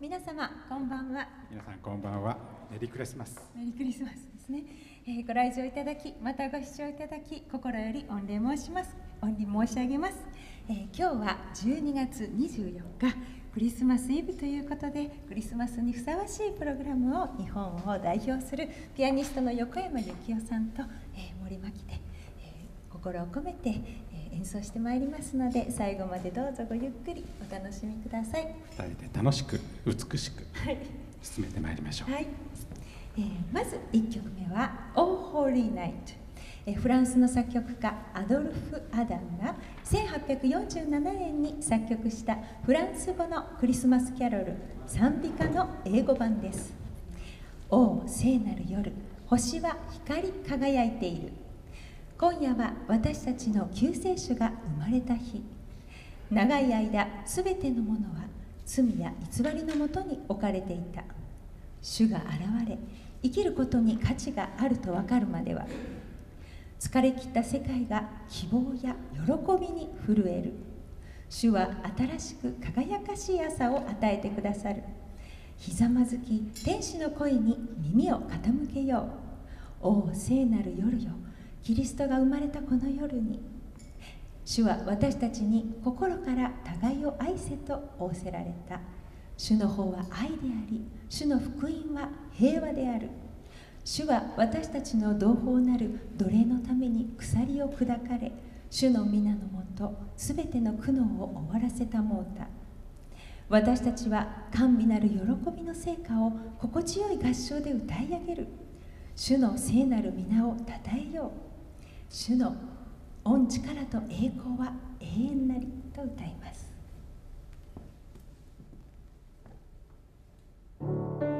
皆様こんばんは。皆さんこんばんは。メリークリスマス。メリークリスマスですね、えーご来場いただきまたご視聴いただき心より御礼申します。御礼申し上げます、えー今日は12月24日クリスマスイブということでクリスマスにふさわしいプログラムを日本を代表するピアニストの横山幸雄さんと、えー森牧で、えー心を込めて、えー演奏してまいりますので最後までどうぞごゆっくりお楽しみください。二人で楽しく美しくはい。進めてまいりましょう、はい、えーまず1曲目は「Oh Holy Night」えーフランスの作曲家アドルフ・アダムが1847年に作曲したフランス語のクリスマスキャロル「賛美歌」の英語版です「おう聖なる夜星は光り輝いている」今夜は私たちの救世主が生まれた日。長い間すべてのものは罪や偽りのもとに置かれていた。主が現れ生きることに価値があると分かるまでは疲れ切った世界が希望や喜びに震える。主は新しく輝かしい朝を与えてくださる。ひざまずき天使の声に耳を傾けよう。おお聖なる夜よ。キリストが生まれたこの夜に主は私たちに心から互いを愛せと仰せられた。主の方は愛であり主の福音は平和である。主は私たちの同胞なる奴隷のために鎖を砕かれ主の皆のもとすべての苦悩を終わらせたもうた。私たちは甘美なる喜びの成果を心地よい合唱で歌い上げる。主の聖なる皆をたたえよう。主の御力と栄光は永遠なりと歌います「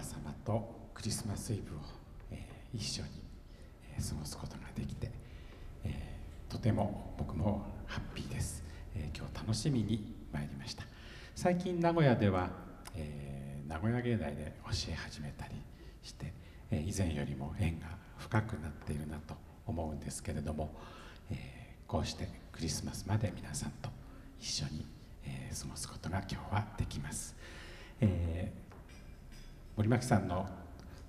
皆様とクリスマスイブを、えー、一緒に、えー、過ごすことができて、えとても僕もハッピーです、え今日楽しみに参りました。最近名古屋では、え名古屋芸大で教え始めたりして、え以前よりも縁が深くなっているなと思うんですけれども、えこうしてクリスマスまで皆さんと一緒に、え過ごすことが今日はできます。えー、森牧さんの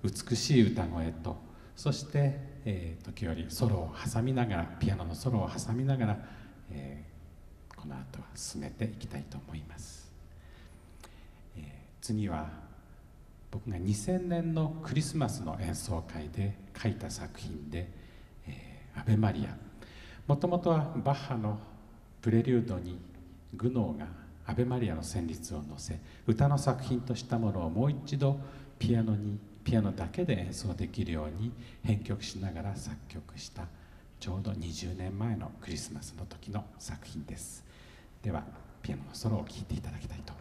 美しい歌声とそして、えー、時折ソロを挟みながらピアノのソロを挟みながら、えー、この後は進めていきたいと思います、えー、次は僕が2000年のクリスマスの演奏会で書いた作品で「えー、アベマリア」もともとはバッハのプレリュードにグノーがアベマリアの旋律を乗せ歌の作品としたものをもう一度ピアノにピアノだけで演奏できるように編曲しながら作曲したちょうど20年前のクリスマスの時の作品です。ではピアノのソロを聴いていただきたいと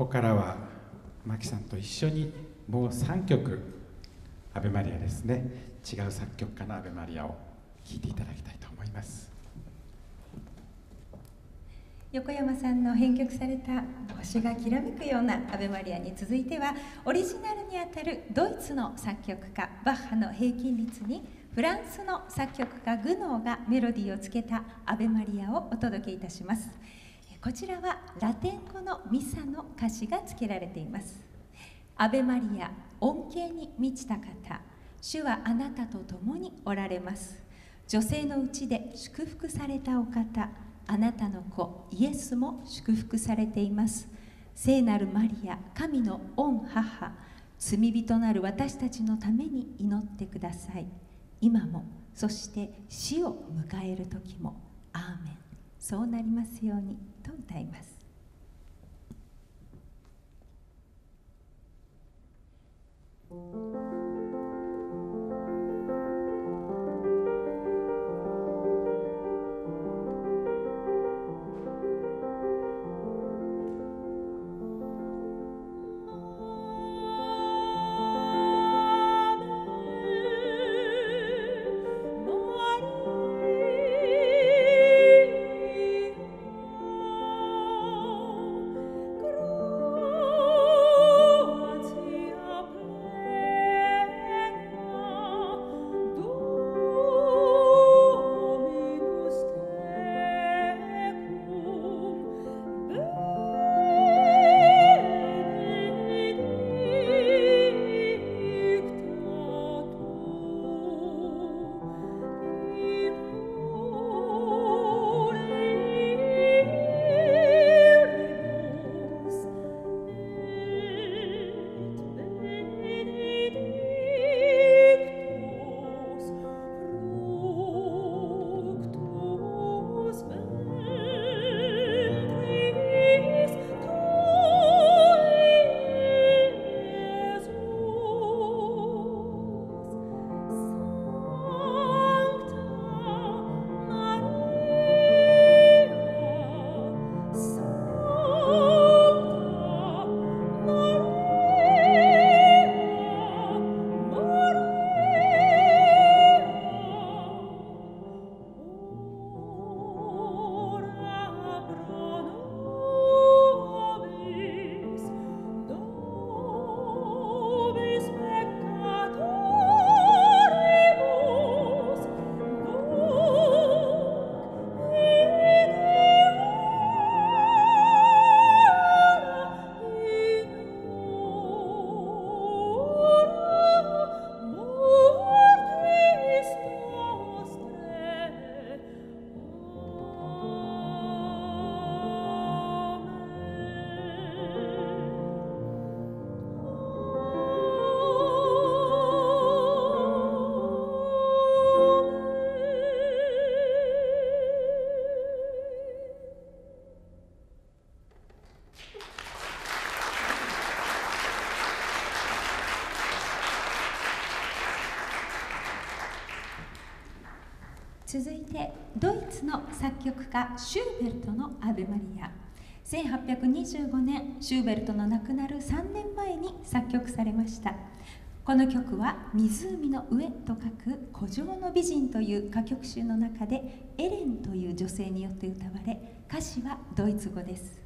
ここからはマキさんと一緒にもう3曲「アベマリア」ですね違う作曲家の「アベマリア」を聴いていただきたいと思います横山さんの編曲された星がきらめくような「アベマリア」に続いてはオリジナルにあたるドイツの作曲家バッハの平均率にフランスの作曲家グノーがメロディーをつけた「アベマリア」をお届けいたします。こちらはラテン語のミサの歌詞が付けられています。アベマリア恩恵に満ちた方主はあなたと共におられます。女性のうちで祝福されたお方あなたの子イエスも祝福されています。聖なるマリア神の御母罪人なる私たちのために祈ってください。今もそして死を迎える時も。アーメン。そうなりますように。と歌います。てドイツの作曲家シューベルトの「アベマリア」1825年シューベルトの亡くなる3年前に作曲されました。この曲は「湖の上」と書く「古城の美人」という歌曲集の中でエレンという女性によって歌われ歌詞はドイツ語です。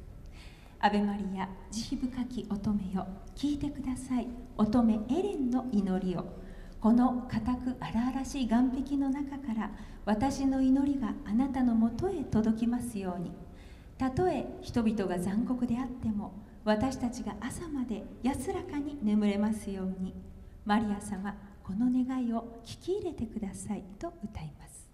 アベマリア慈悲深き乙女よ。聞いてください。乙女エレンの祈りを。この固く荒々しい岸壁の中から私の祈りがあなたのもとへ届きますように。たとえ人々が残酷であっても私たちが朝まで安らかに眠れますように。マリア様この願いを聞き入れてくださいと歌います。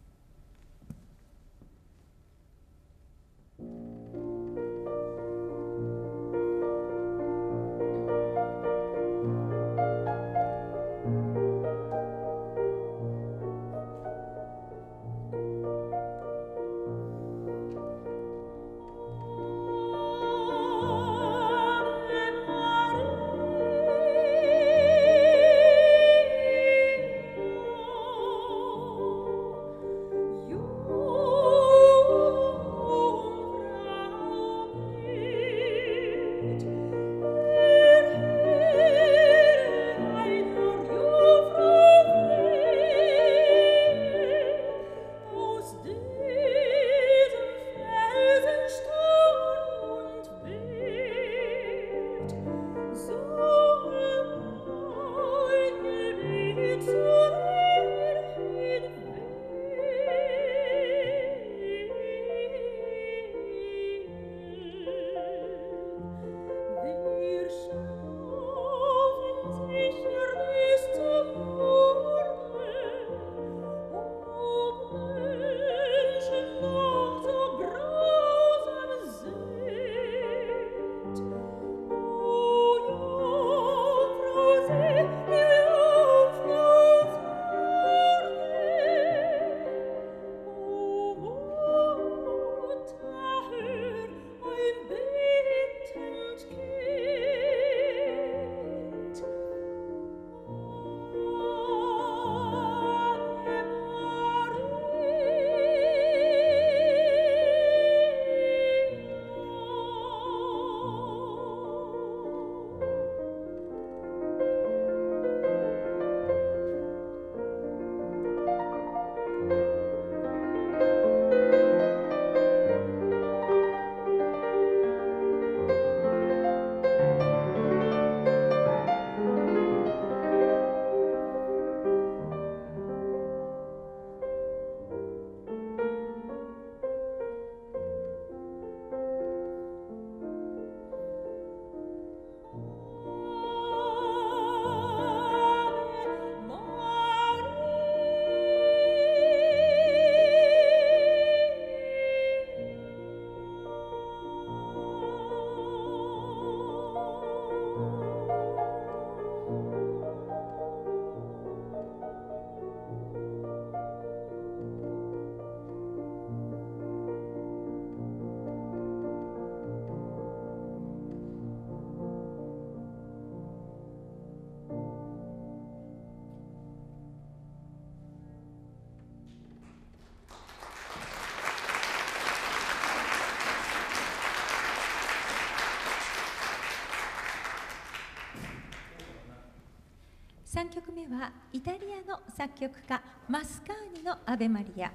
3曲目はイタリアの作曲家マスカーニの「アベマリア」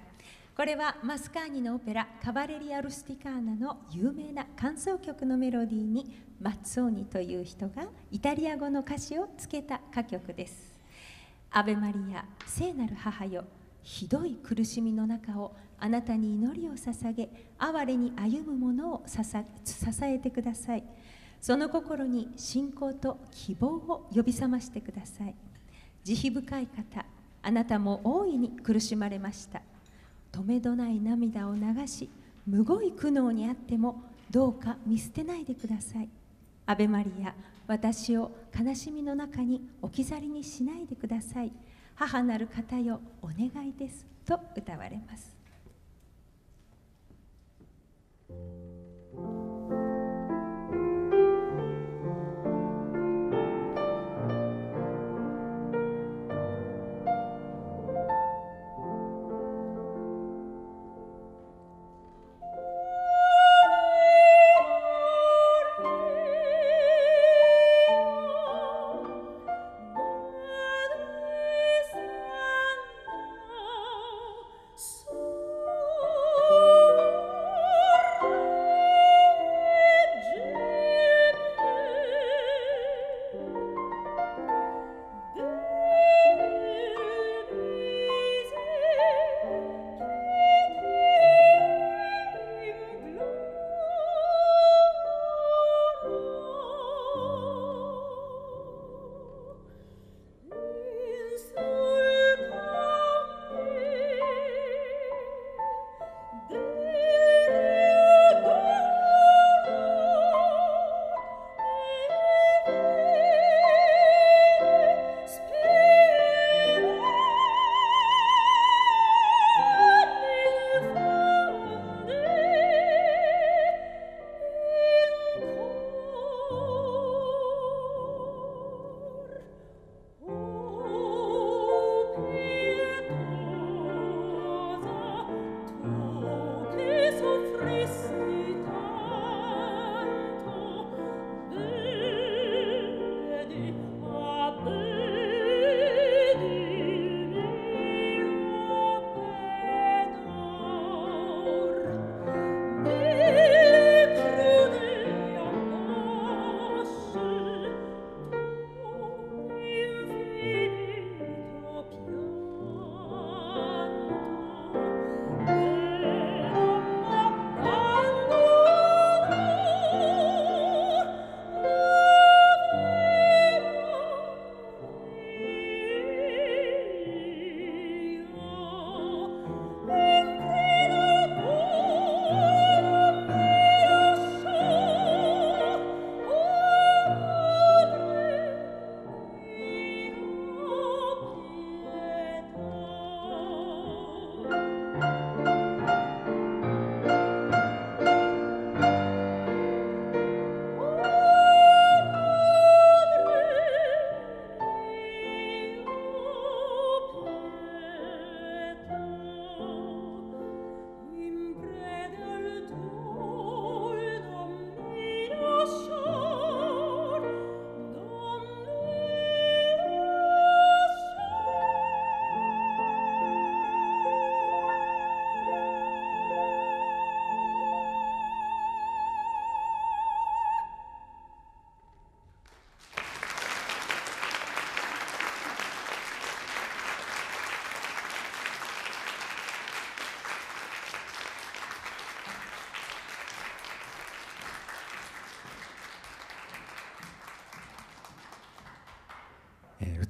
これはマスカーニのオペラ「カバレリア・ルスティカーナ」の有名な間奏曲のメロディーにマッツォーニという人がイタリア語の歌詞をつけた歌曲です。アベマリア聖なる母よひどい苦しみの中をあなたに祈りを捧げ哀れに歩む者を支えてくださいその心に信仰と希望を呼び覚ましてください。慈悲深い方あなたも大いに苦しまれました。止めどない涙を流しむごい苦悩にあってもどうか見捨てないでください。アベマリア私を悲しみの中に置き去りにしないでください。母なる方よお願いですと歌われます。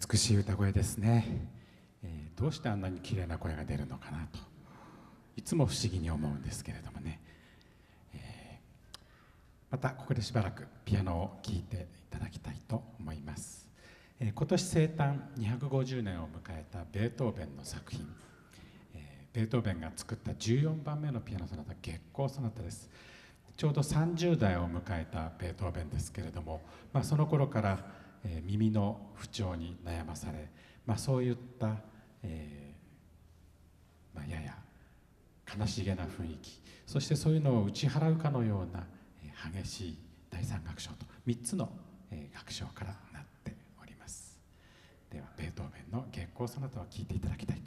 美しい歌声ですね、えー、どうしてあんなに綺麗な声が出るのかなと。いつも不思議に思うんですけれどもね、えー、またここでしばらくピアノを聴いていただきたいと思います、えー、今年生誕250年を迎えたベートーベンの作品、えベートーベンが作った14番目のピアノソナタ月光ソナタです。ちょうど30代を迎えたベートーベンですけれども、まあ、その頃からえー、耳の不調に悩まされ、まあ、そういった、えーまあ、やや悲しげな雰囲気そしてそういうのを打ち払うかのような、えー、激しい第三楽章と3つの、えー、楽章からなっております。ではベートーベンの月光そなたを聴いていただきたい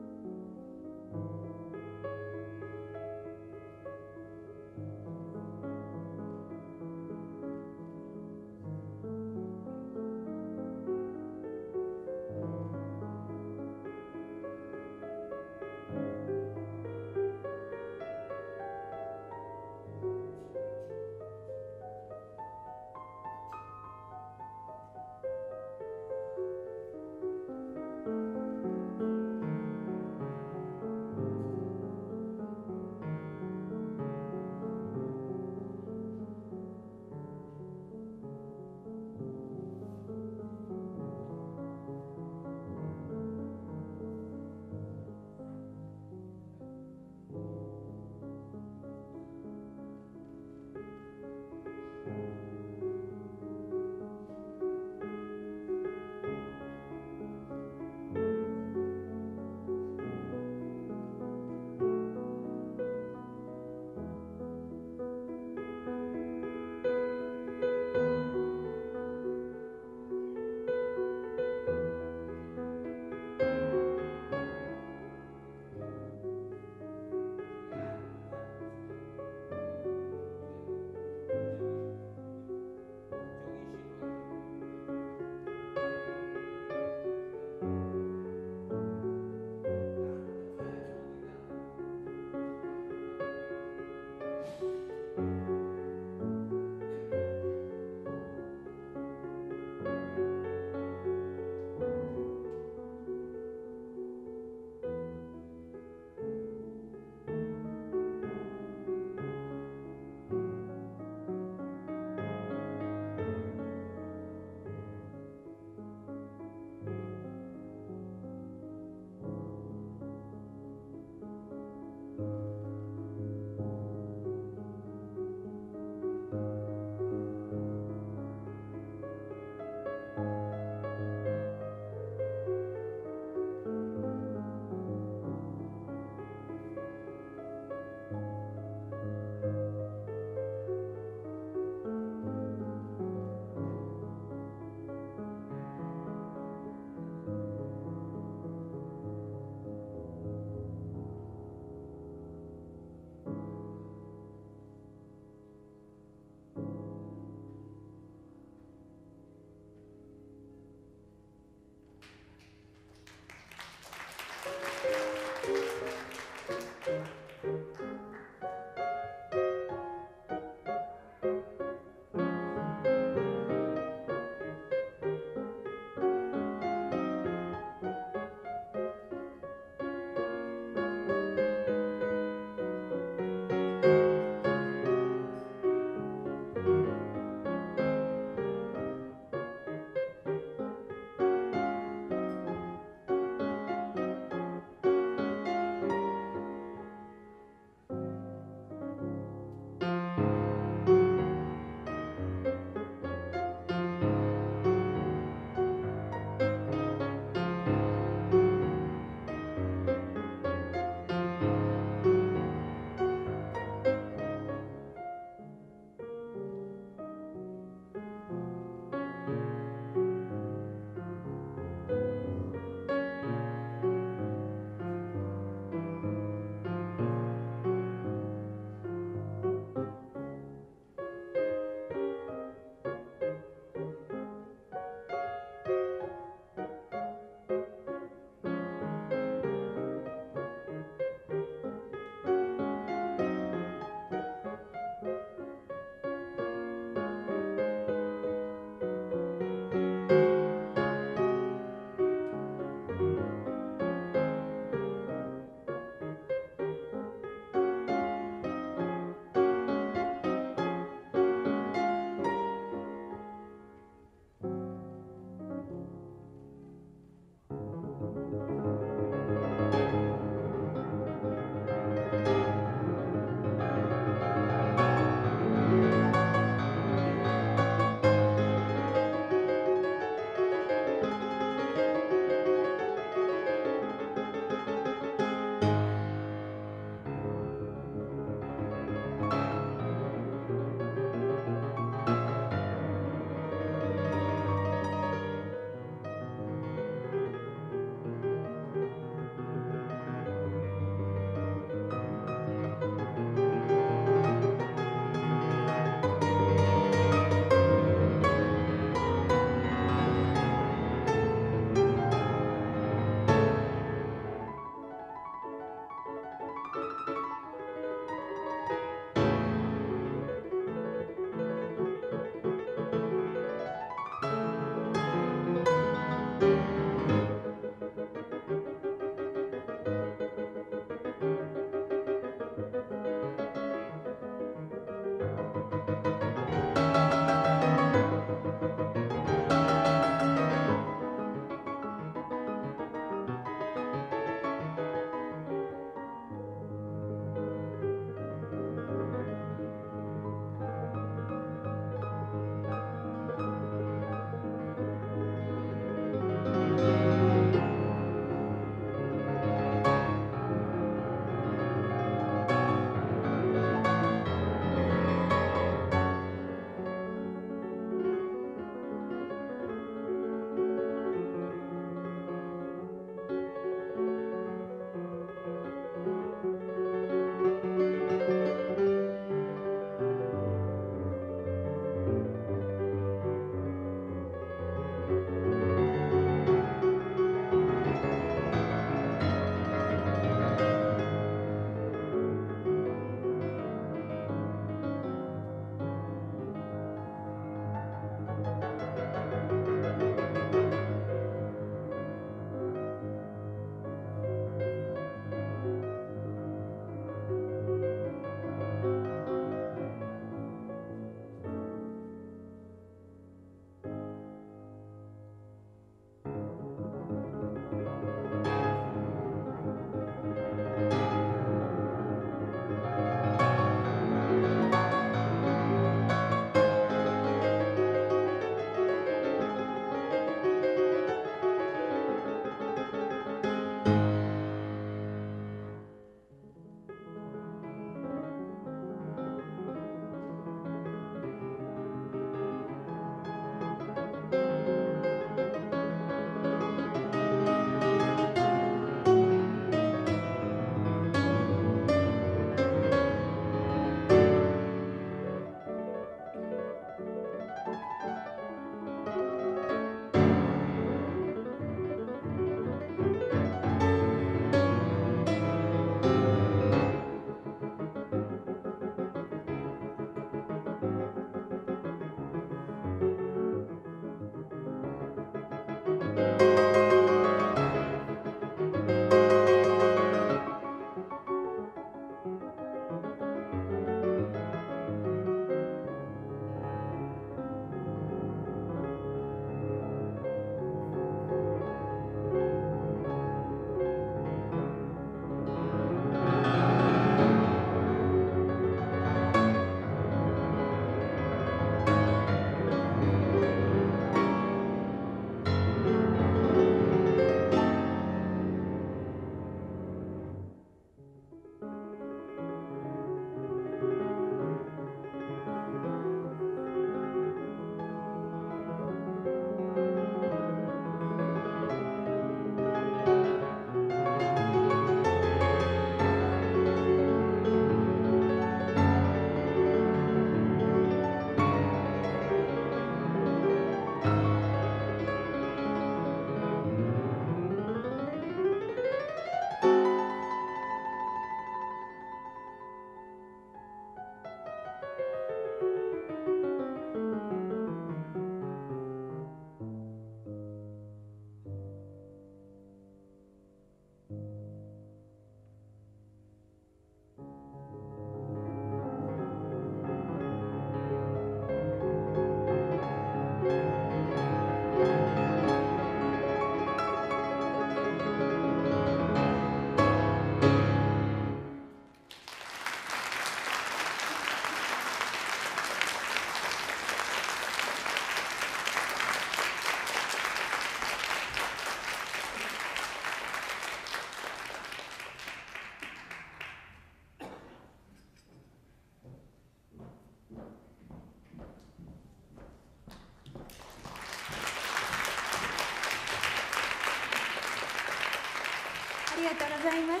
りがとうございます、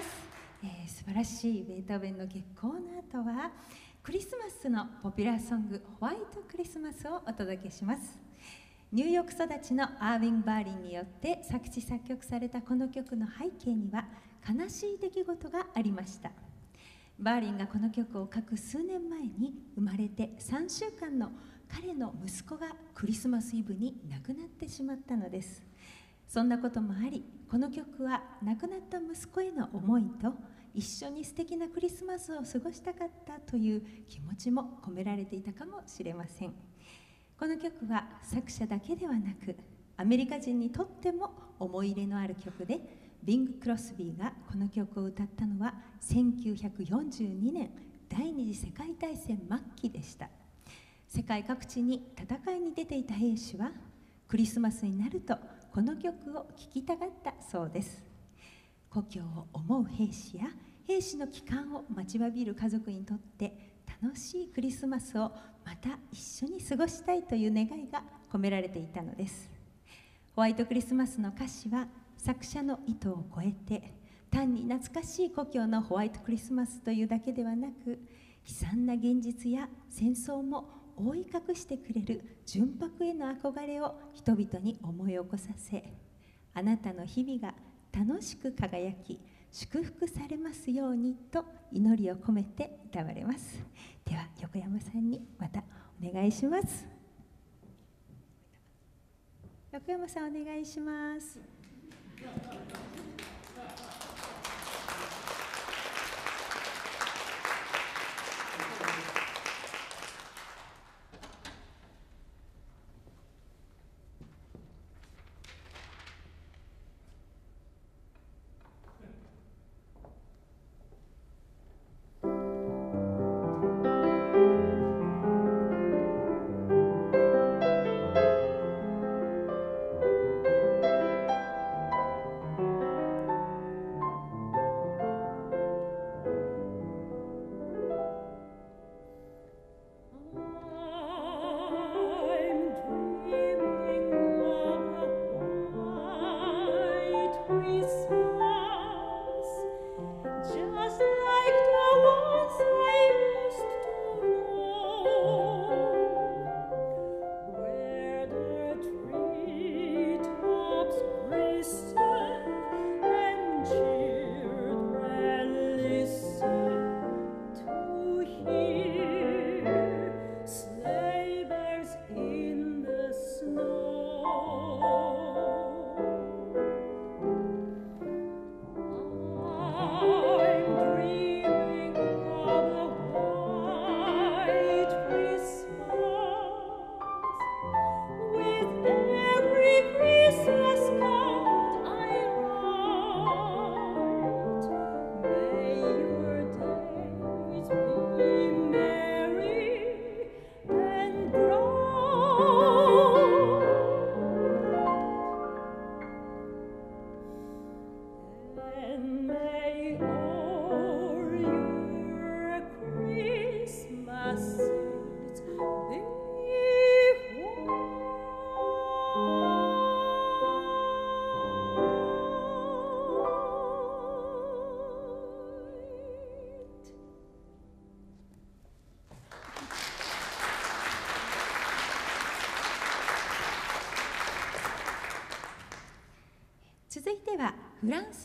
えー、素晴らしいベートーベンの月光の後はクリスマスのポピュラーソング「ホワイトクリスマス」をお届けします。ニューヨーク育ちのアーウィン・バーリンによって作詞作曲されたこの曲の背景には悲しい出来事がありました。バーリンがこの曲を書く数年前に生まれて3週間の彼の息子がクリスマスイブに亡くなってしまったのです。そんなこともありこの曲は亡くなった息子への思いと一緒に素敵なクリスマスを過ごしたかったという気持ちも込められていたかもしれません。この曲は作者だけではなくアメリカ人にとっても思い入れのある曲でビング・クロスビーがこの曲を歌ったのは1942年第二次世界大戦末期でした。世界各地に戦いに出ていた兵士はクリスマスになるとこの曲を聴きたがったそうです。故郷を思う兵士や兵士の帰還を待ちわびる家族にとって楽しいクリスマスをまた一緒に過ごしたいという願いが込められていたのです。ホワイトクリスマスの歌詞は作者の意図を超えて単に懐かしい故郷のホワイトクリスマスというだけではなく悲惨な現実や戦争も覆い隠してくれる純白への憧れを人々に思い起こさせあなたの日々が楽しく輝き祝福されますようにと祈りを込めて歌われます。では横山さんにまたお願いします。横山さんお願いします。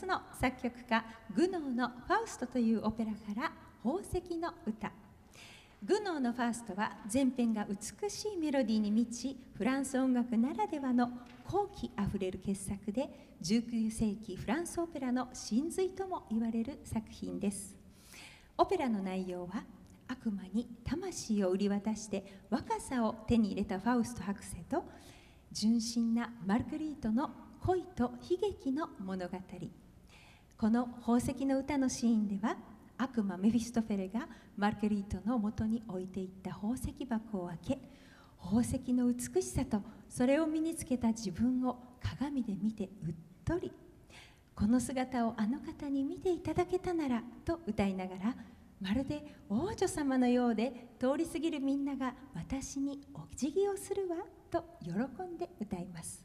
スの作曲家グノーの「ファウスト」というオペラから「宝石の歌」グノーのファーストは全編が美しいメロディーに満ちフランス音楽ならではの高貴あふれる傑作で19世紀フランスオペラの真髄とも言われる作品です。オペラの内容は悪魔に魂を売り渡して若さを手に入れたファウスト博士と純真なマルグリートの恋と悲劇の物語。この宝石の歌のシーンでは悪魔メフィストフェレがマルゲリートのもとに置いていった宝石箱を開け宝石の美しさとそれを身につけた自分を鏡で見てうっとりこの姿をあの方に見ていただけたならと歌いながらまるで王女様のようで通り過ぎるみんなが私にお辞儀をするわと喜んで歌います。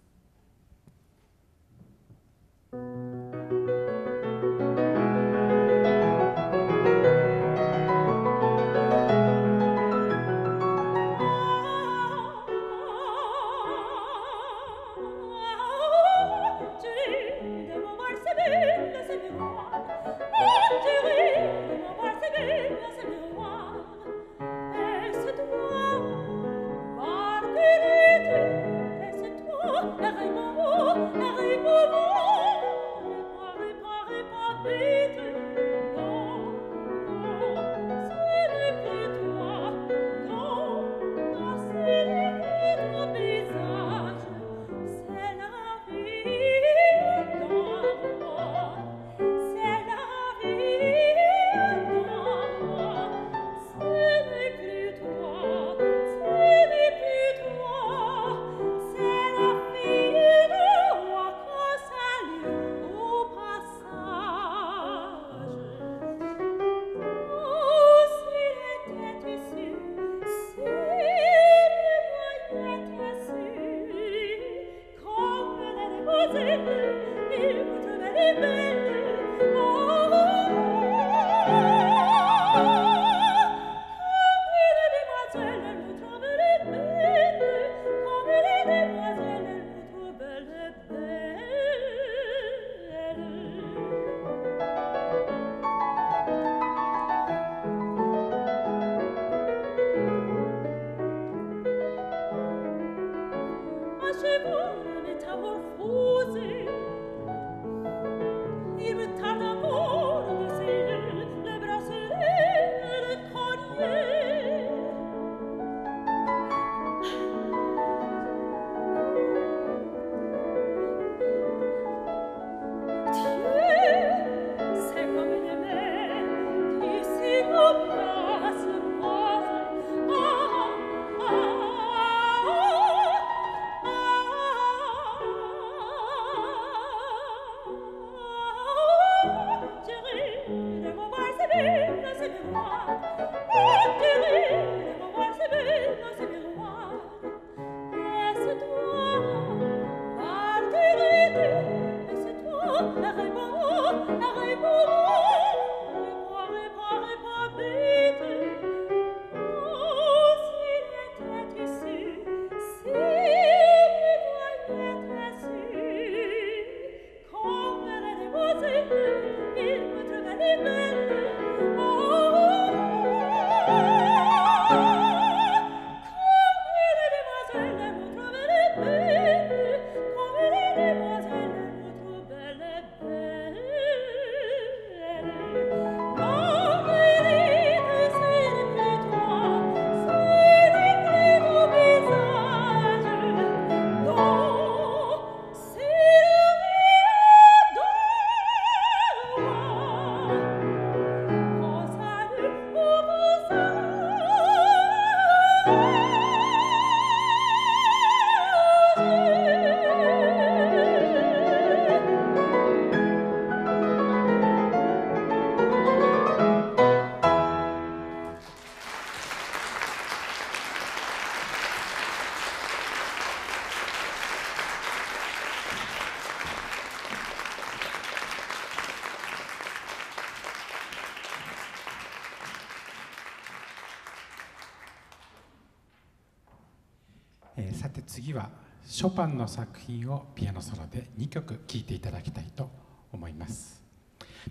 ショパンの作品をピアノソロで2曲聴いていただきたいと思います、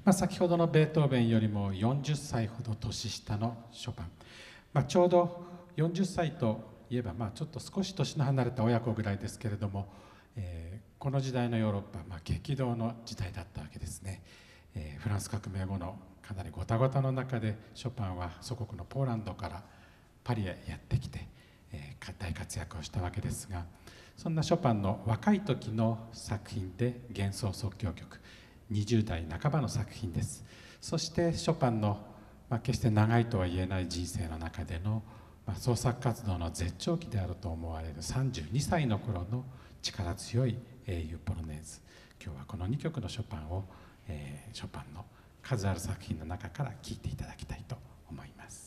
まあ、先ほどのベートーベンよりも40歳ほど年下のショパン、まあ、ちょうど40歳といえば、まあ、ちょっと少し年の離れた親子ぐらいですけれども、えー、この時代のヨーロッパ、まあ、激動の時代だったわけですね、えー、フランス革命後のかなりごたごたの中でショパンは祖国のポーランドからパリへやってきて、えー、大活躍をしたわけですがそんなショパンの若い時の作品で幻想即興曲。20代半ばの作品です。そしてショパンの、まあ、決して長いとは言えない人生の中でのまあ、創作活動の絶頂期であると思われる32歳の頃の力強い英雄ポロネーズ。今日はこの2曲のショパンを、えー、ショパンの数ある作品の中から聴いていただきたいと思います。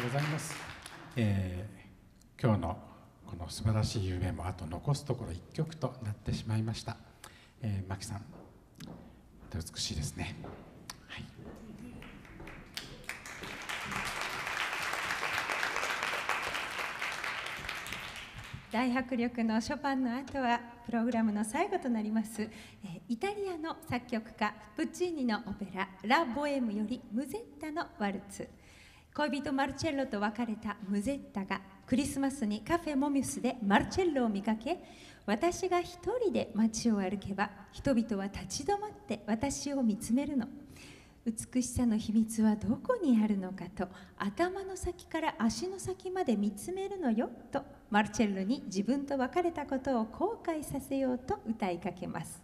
うございます、えー、今日のこの素晴らしい夢もあと残すところ1曲となってしまいました、えー、マキさん美しいですね、はい、大迫力のショパンの後はプログラムの最後となります。イタリアの作曲家プッチーニのオペラ「ラ・ボエム」よりムゼッタのワルツ。恋人マルチェッロと別れたムゼッタがクリスマスにカフェモミュスでマルチェッロを見かけ私が一人で街を歩けば人々は立ち止まって私を見つめるの美しさの秘密はどこにあるのかと頭の先から足の先まで見つめるのよとマルチェッロに自分と別れたことを後悔させようと歌いかけます。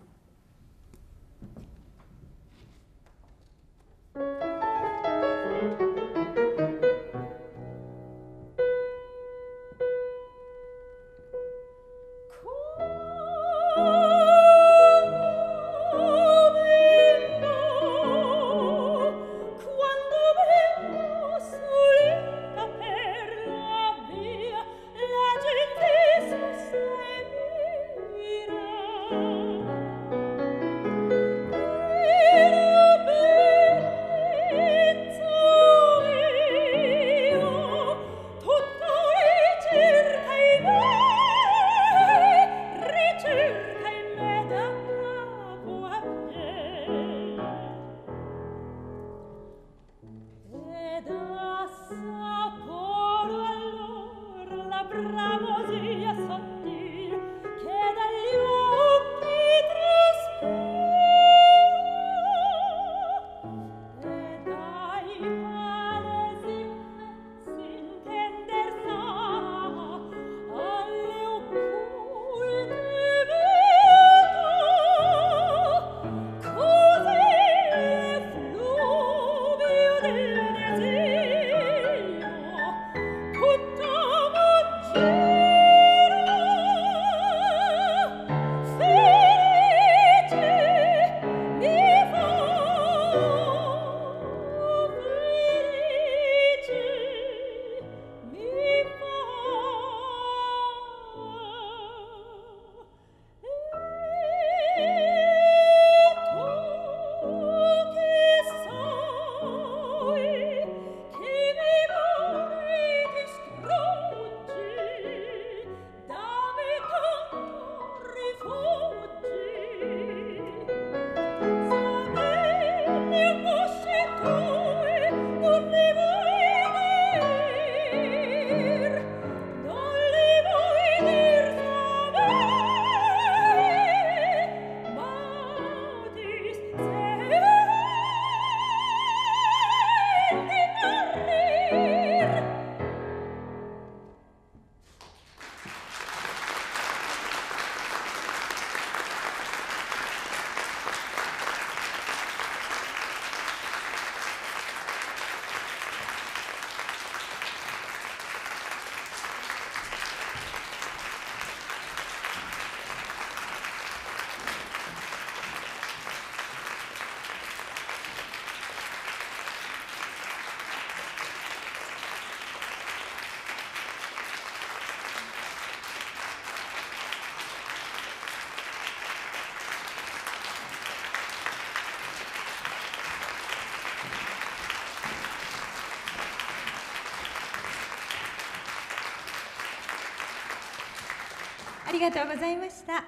りがとうございました、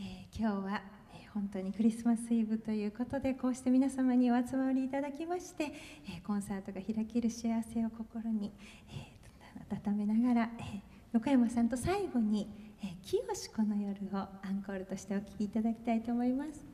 えー、今日は、え、本当にクリスマスイブということでこうして皆様にお集まりいただきまして、えー、コンサートが開ける幸せを心に、えー、温めながら、えー、横山さんと最後に「えー、清この夜」をアンコールとしてお聴きいただきたいと思います。